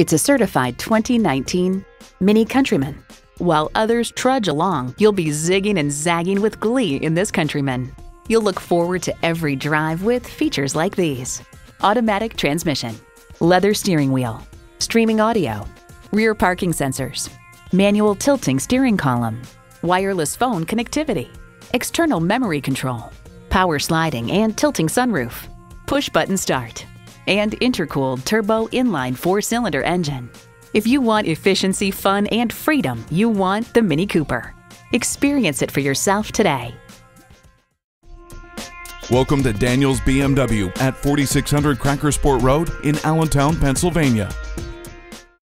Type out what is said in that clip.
It's a certified 2019 Mini Countryman. While others trudge along, you'll be zigging and zagging with glee in this Countryman. You'll look forward to every drive with features like these automatic transmission, leather steering wheel, streaming audio, rear parking sensors, manual tilting steering column, wireless phone connectivity, external memory control, power sliding and tilting sunroof, push button start, and intercooled turbo inline four cylinder engine. If you want efficiency, fun, and freedom, you want the Mini Cooper. Experience it for yourself today. Welcome to Daniels BMW at 4600 Crackersport Road in Allentown, Pennsylvania.